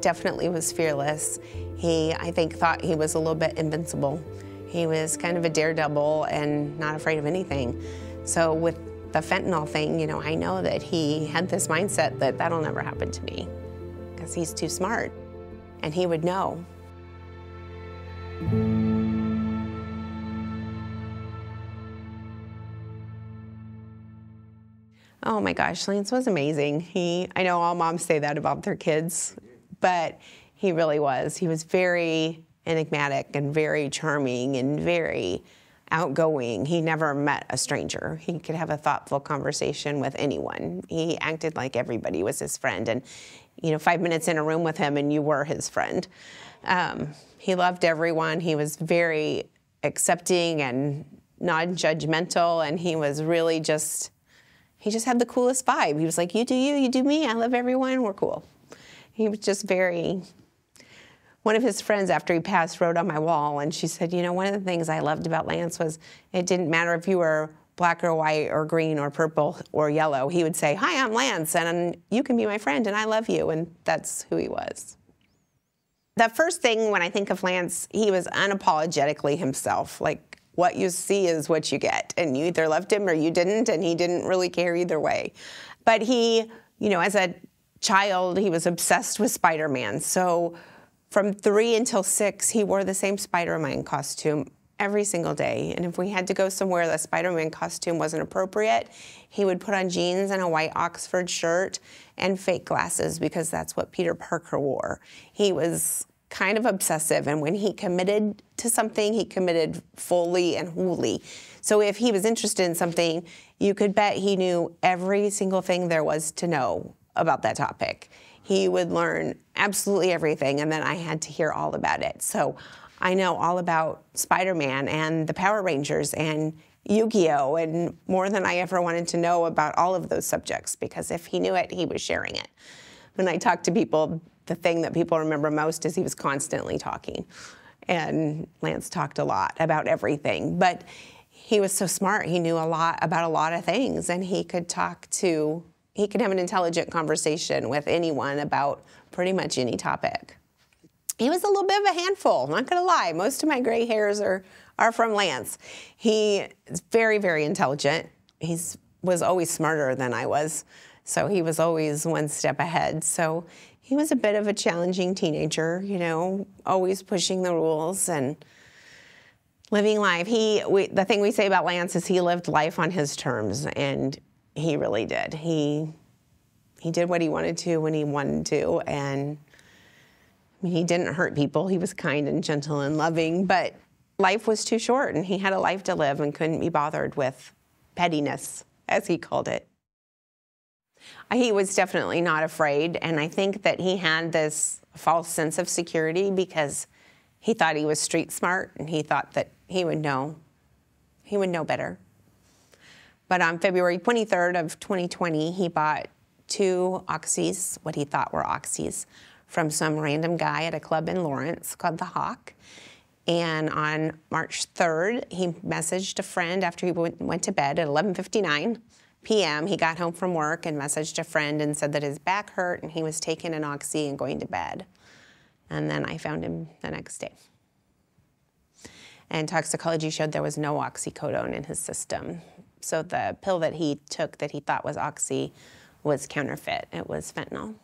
definitely was fearless. He, I think, thought he was a little bit invincible. He was kind of a daredevil and not afraid of anything. So with the fentanyl thing, you know, I know that he had this mindset that that'll never happen to me because he's too smart and he would know. Oh my gosh, Lantz was amazing. He, I know all moms say that about their kids, but he really was. He was very enigmatic and very charming and very outgoing. He never met a stranger. He could have a thoughtful conversation with anyone. He acted like everybody was his friend. And, you know, five minutes in a room with him and you were his friend. Um, he loved everyone. He was very accepting and non judgmental. And he was really just, he just had the coolest vibe. He was like, You do you, you do me. I love everyone. We're cool. He was just very one of his friends after he passed wrote on my wall and she said you know one of the things i loved about Lantz was it didn't matter if you were black or white or green or purple or yellow. He would say hi i'm Lantz and um, you can be my friend and i love you and that's who he was. The first thing when i think of Lantz he was unapologetically himself. Like what you see is what you get. And you either loved him or you didn't and he didn't really care either way. But he you know as a child he was obsessed with spider-man so from three until six, he wore the same Spider Man costume every single day. And if we had to go somewhere the Spider Man costume wasn't appropriate, he would put on jeans and a white Oxford shirt and fake glasses because that's what Peter Parker wore. He was kind of obsessive, and when he committed to something, he committed fully and wholly. So if he was interested in something, you could bet he knew every single thing there was to know about that topic he would learn absolutely everything, and then I had to hear all about it. So I know all about Spider Man and the Power Rangers and Yu Gi Oh! and more than I ever wanted to know about all of those subjects because if he knew it, he was sharing it. When I talk to people, the thing that people remember most is he was constantly talking. And Lantz talked a lot about everything. But he was so smart. He knew a lot about a lot of things, and he could talk to he can have an intelligent conversation with anyone about pretty much any topic. He was a little bit of a handful, not gonna lie. Most of my gray hairs are, are from Lantz. He is very, very intelligent. He was always smarter than I was, so he was always one step ahead. So he was a bit of a challenging teenager, you know, always pushing the rules and living life. He, we, the thing we say about Lantz is he lived life on his terms, and he really did. He he did what he wanted to when he wanted to, and I mean, he didn't hurt people. He was kind and gentle and loving, but life was too short, and he had a life to live and couldn't be bothered with pettiness, as he called it. He was definitely not afraid, and I think that he had this false sense of security because he thought he was street smart, and he thought that he would know, he would know better. But on February 23rd of 2020, he bought two oxys, what he thought were oxys, from some random guy at a club in Lawrence called The Hawk. And on March 3rd, he messaged a friend after he went to bed at 11:59 p.m. He got home from work and messaged a friend and said that his back hurt and he was taking an oxy and going to bed. And then I found him the next day. And toxicology showed there was no oxycodone in his system. So the pill that he took that he thought was oxy was counterfeit. It was fentanyl.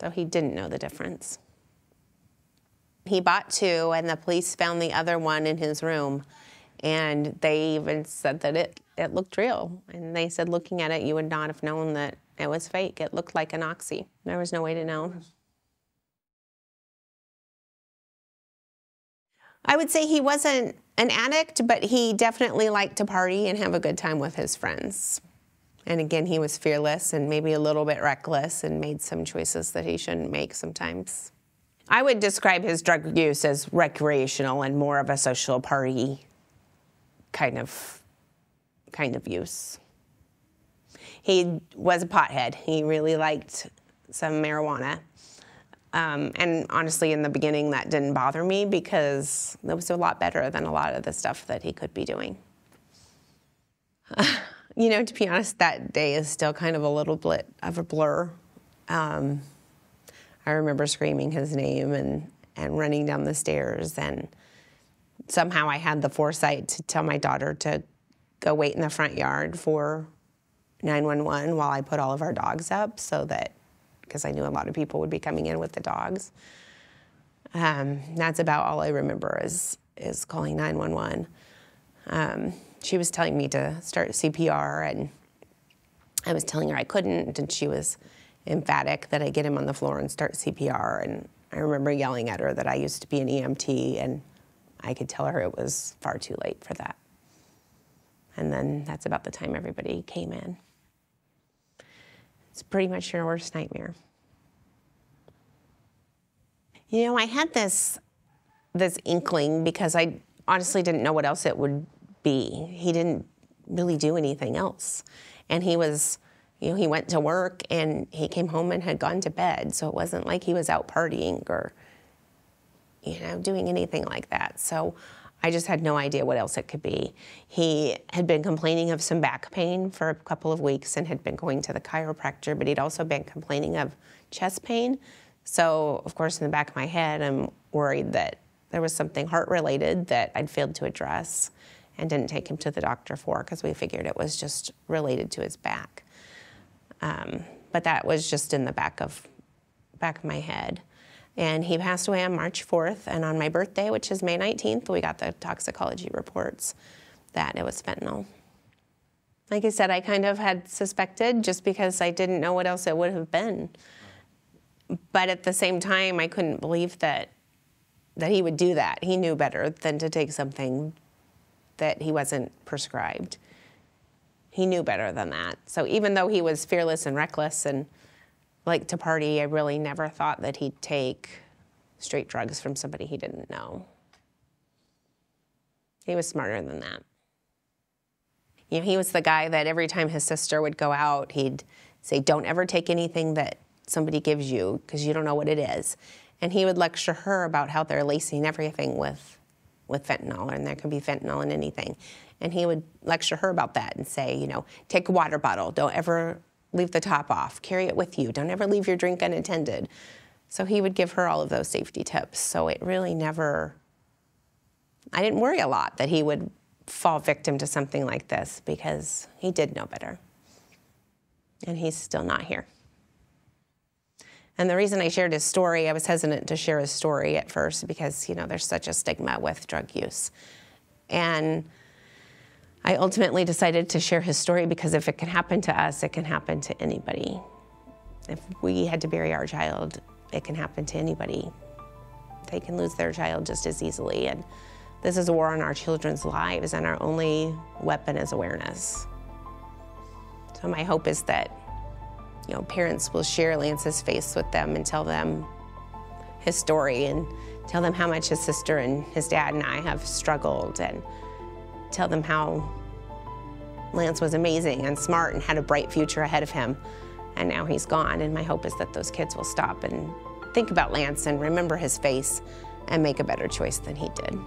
So he didn't know the difference. He bought two, and the police found the other one in his room. And they even said that it, it looked real. And they said, looking at it, you would not have known that it was fake. It looked like an oxy. There was no way to know. I would say he wasn't an addict, but he definitely liked to party and have a good time with his friends. And again, he was fearless and maybe a little bit reckless and made some choices that he shouldn't make sometimes. I would describe his drug use as recreational and more of a social party kind of kind of use. He was a pothead. He really liked some marijuana. Um, and honestly, in the beginning, that didn't bother me because it was a lot better than a lot of the stuff that he could be doing. You know, to be honest, that day is still kind of a little bit of a blur. Um, I remember screaming his name and, and running down the stairs, and somehow I had the foresight to tell my daughter to go wait in the front yard for 911 while I put all of our dogs up so that, because I knew a lot of people would be coming in with the dogs. Um, that's about all I remember is, is calling 911. Um, she was telling me to start CPR, and I was telling her I couldn't, and she was emphatic that I get him on the floor and start CPR. And I remember yelling at her that I used to be an EMT, and I could tell her it was far too late for that. And then that's about the time everybody came in. It's pretty much your worst nightmare. You know, I had this this inkling because I honestly didn't know what else it would be. He didn't really do anything else. And he was, you know, he went to work and he came home and had gone to bed. So it wasn't like he was out partying or, you know, doing anything like that. So I just had no idea what else it could be. He had been complaining of some back pain for a couple of weeks and had been going to the chiropractor, but he'd also been complaining of chest pain. So, of course, in the back of my head, I'm worried that there was something heart related that I'd failed to address and didn't take him to the doctor for because we figured it was just related to his back. Um, but that was just in the back of back of my head. And he passed away on March 4th, and on my birthday, which is May 19th, we got the toxicology reports that it was fentanyl. Like I said, I kind of had suspected just because I didn't know what else it would have been. But at the same time, I couldn't believe that that he would do that. He knew better than to take something that he wasn't prescribed. He knew better than that. So even though he was fearless and reckless and liked to party, I really never thought that he'd take straight drugs from somebody he didn't know. He was smarter than that. You know, he was the guy that every time his sister would go out, he'd say, Don't ever take anything that somebody gives you because you don't know what it is. And he would lecture her about how they're lacing everything with with fentanyl, and there could be fentanyl in anything. And he would lecture her about that and say, you know, take a water bottle, don't ever leave the top off, carry it with you, don't ever leave your drink unattended. So he would give her all of those safety tips. So it really never, I didn't worry a lot that he would fall victim to something like this because he did know better. And he's still not here. And the reason I shared his story, I was hesitant to share his story at first because, you know, there's such a stigma with drug use. And I ultimately decided to share his story because if it can happen to us, it can happen to anybody. If we had to bury our child, it can happen to anybody. They can lose their child just as easily. And this is a war on our children's lives, and our only weapon is awareness. So, my hope is that you know, parents will share Lantz's face with them and tell them his story and tell them how much his sister and his dad and I have struggled and tell them how Lantz was amazing and smart and had a bright future ahead of him. And now he's gone. And my hope is that those kids will stop and think about Lantz and remember his face and make a better choice than he did.